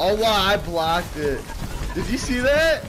Oh wow, I blocked it. Did you see that?